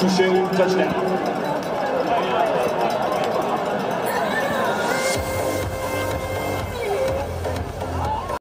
Touche touchdown.